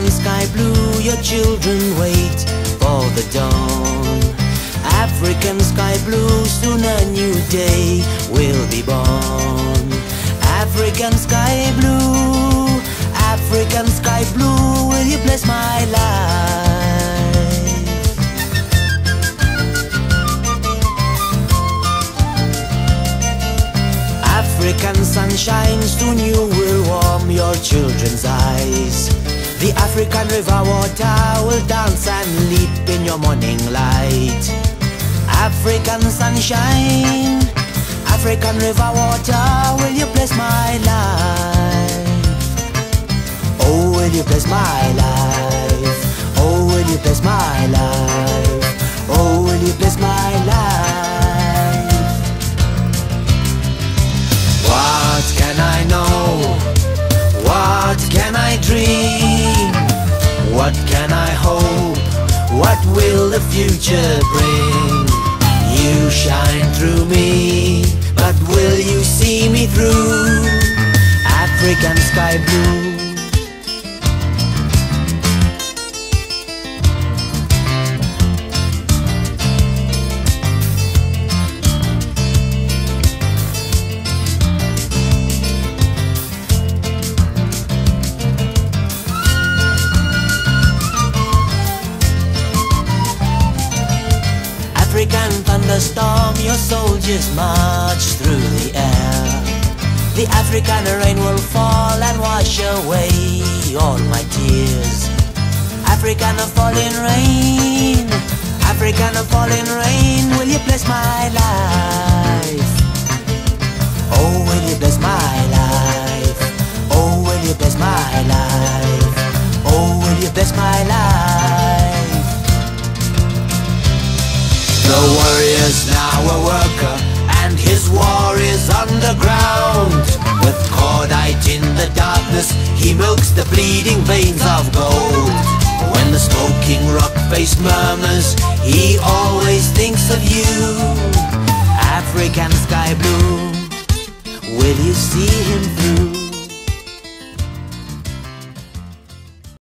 African sky blue, your children wait for the dawn. African sky blue, soon a new day will be born. African sky blue, African sky blue, will you bless my life? African sunshine, soon you will warm your children's eyes. African river water will dance and leap in your morning light. African sunshine, African river water, will you bless my life? Oh, will you bless my life? What can I hope? What will the future bring? You shine through me, but will you see me through? African sky blue. Thunderstorm, your soldiers march through the air. The African rain will fall and wash away all my tears. African falling rain, African falling rain, will you bless my life? Oh, will you bless my life? Oh, will you bless my life? Oh, will you bless my life? The warrior's now a worker and his war is underground. With cordite in the darkness, he milks the bleeding veins of gold. When the smoking rock face murmurs, he always thinks of you. African sky blue, will you see him